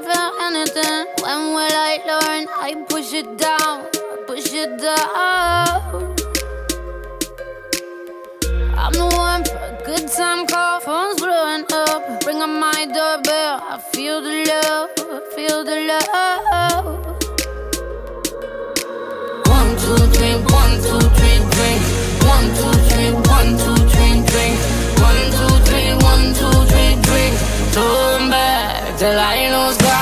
don't feel anything. When will I learn? I push it down, push it down. I'm the one for a good time call, phone's blowing up. Ring on my doorbell, I feel the love, I feel the love. One, two, three, one, two, three, drink. One, two, three, one, two, three, drink. One, two, three, one, two, three, drink. Turn back. till I lose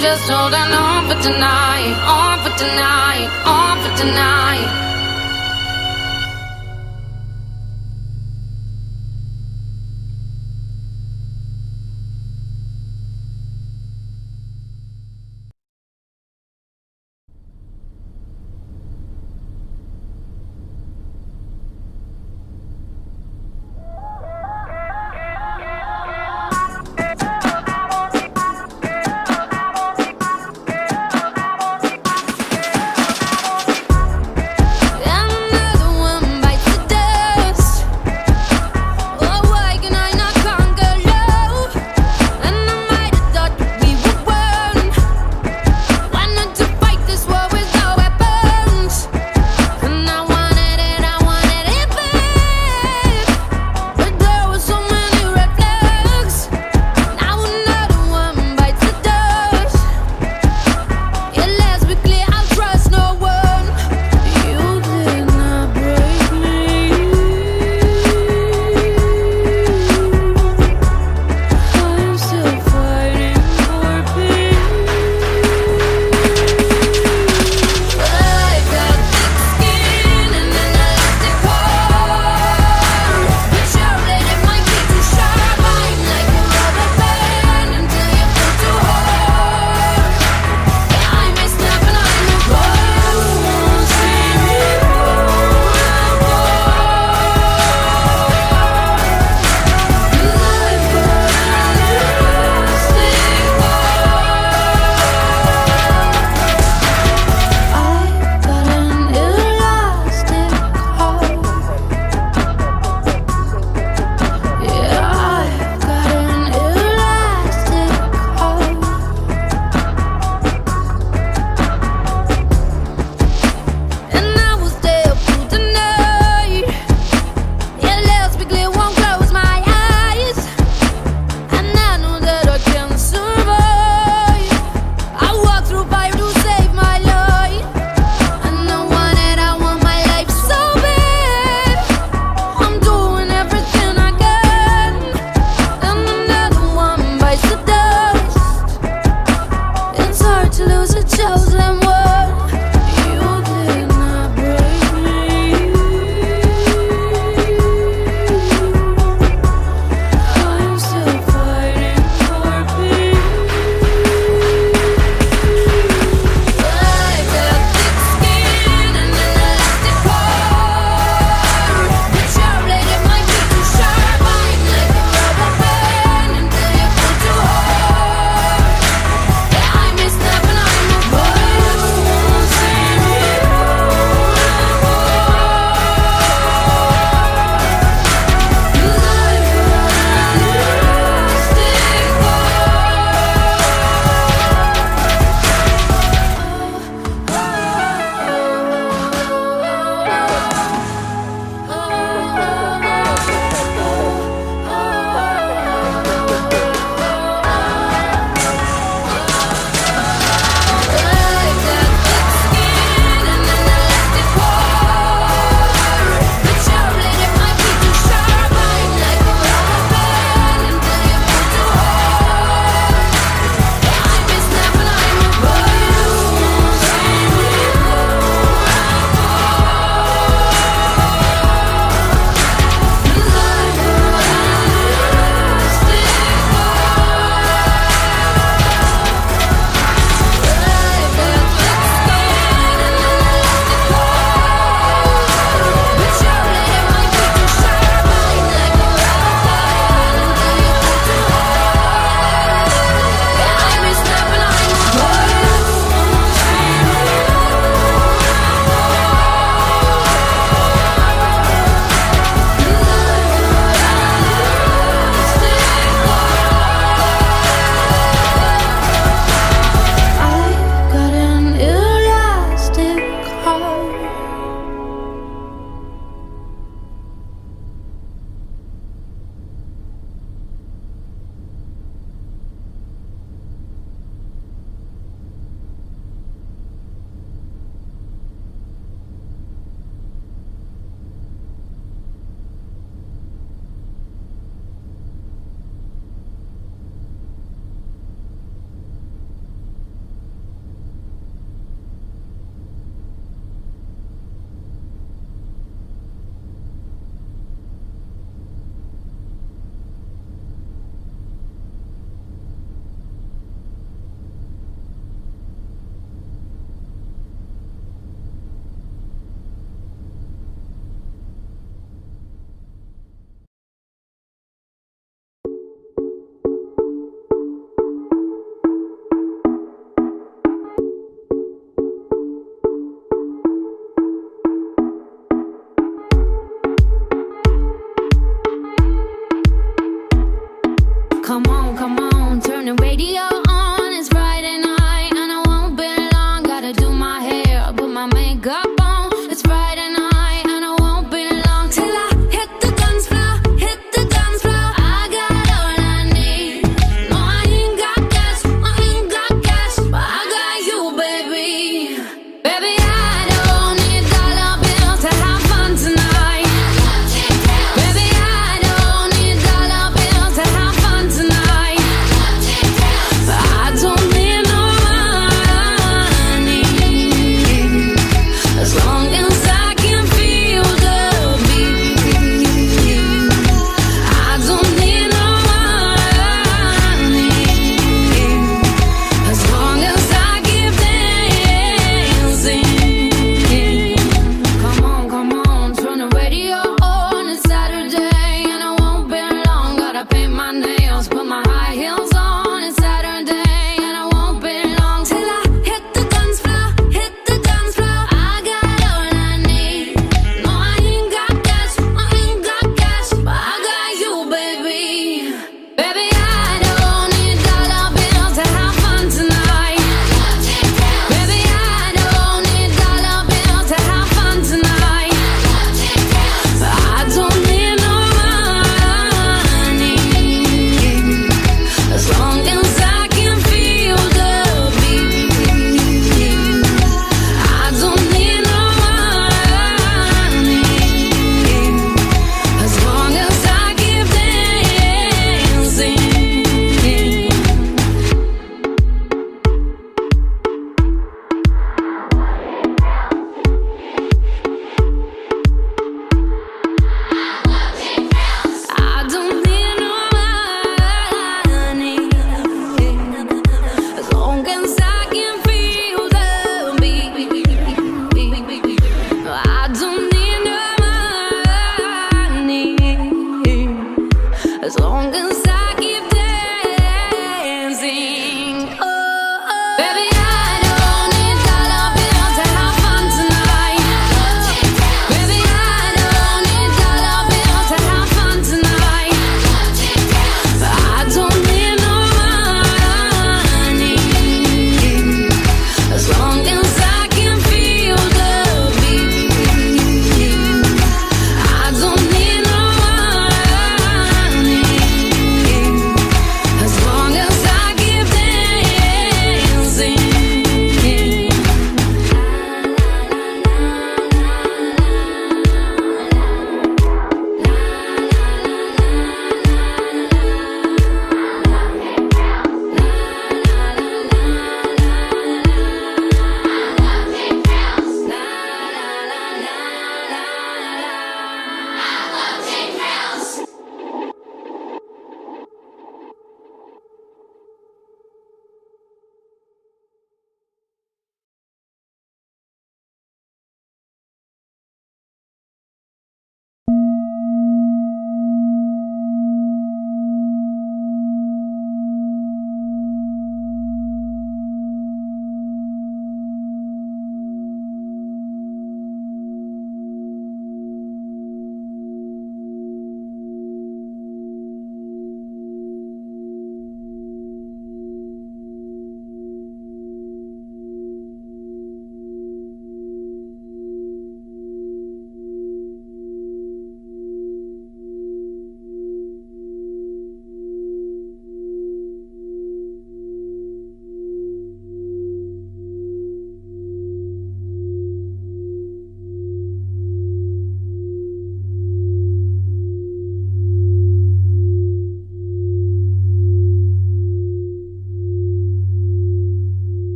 Just holding on for tonight, on for tonight, on for tonight.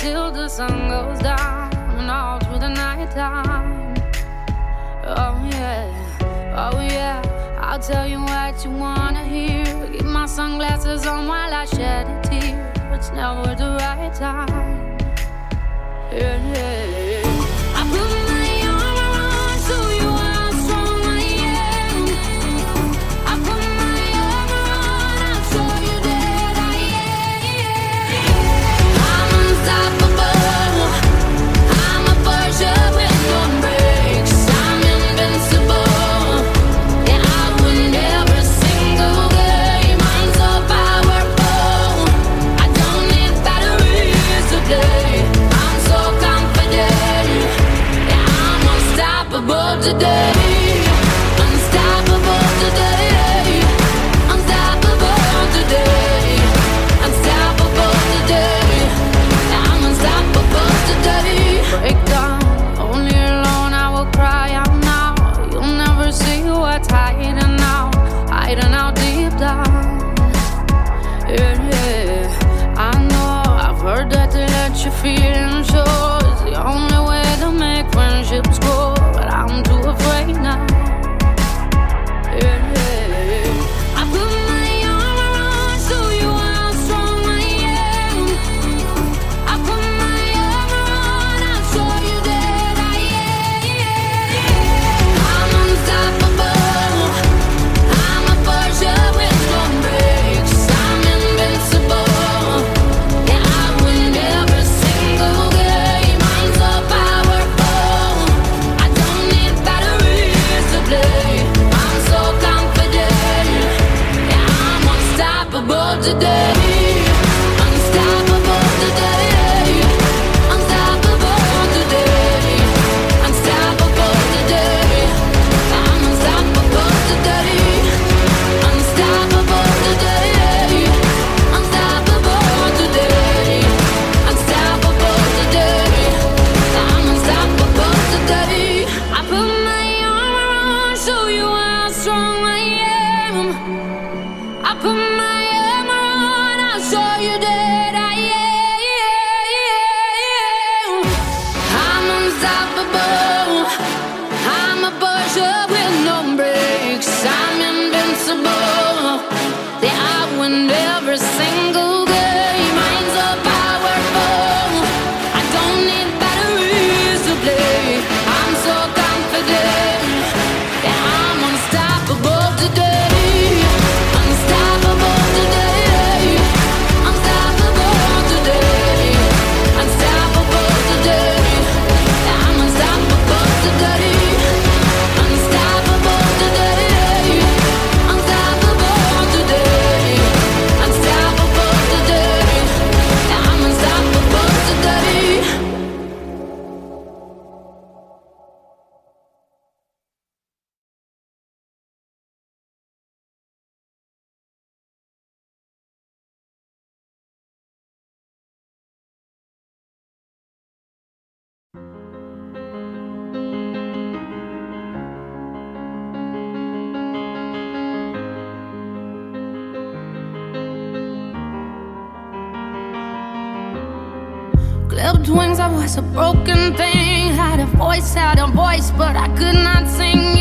till the sun goes down and all through the night time. Oh yeah, oh yeah. I'll tell you what you wanna hear. Keep my sunglasses on while I shed a tear. It's never the right time. Yeah, yeah. As a broken thing, had a voice, had a voice, but I could not sing.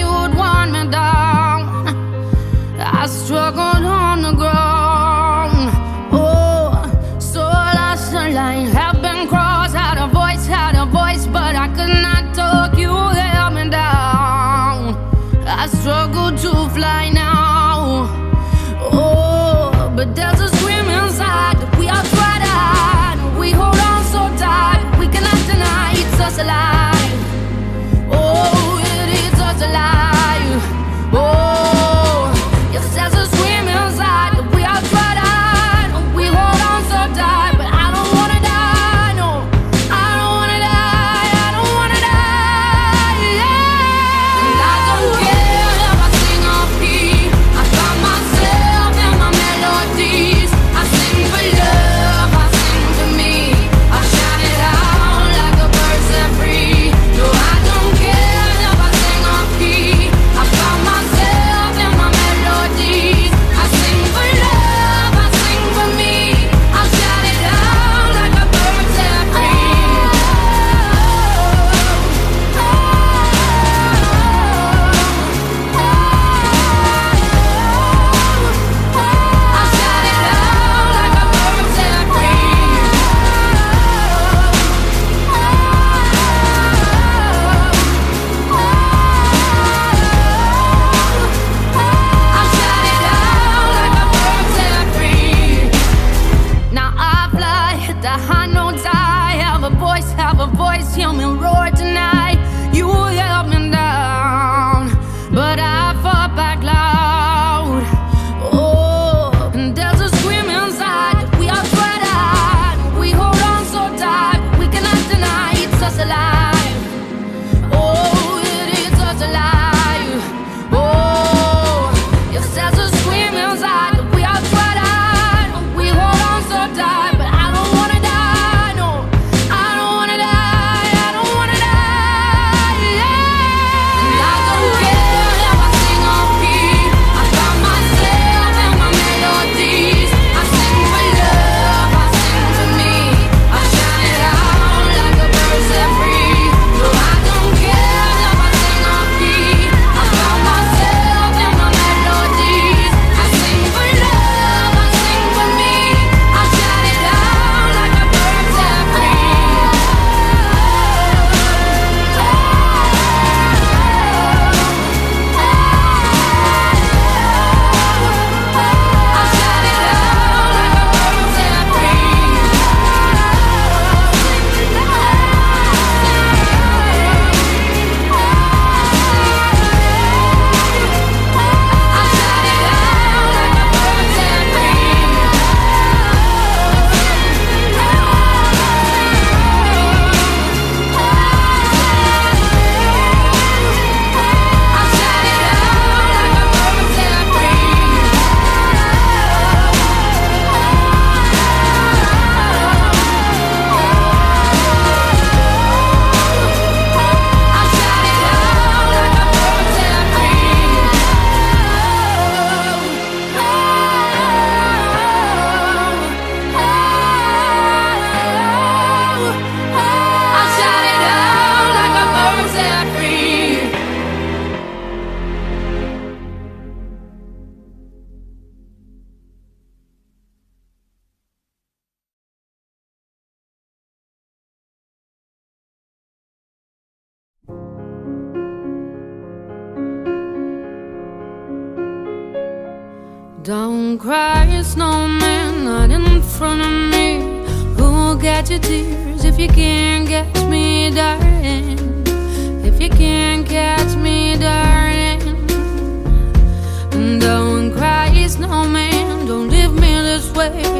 to tears if you can't catch me, darling. If you can't catch me, darling. Don't cry, it's no man. Don't leave me this way.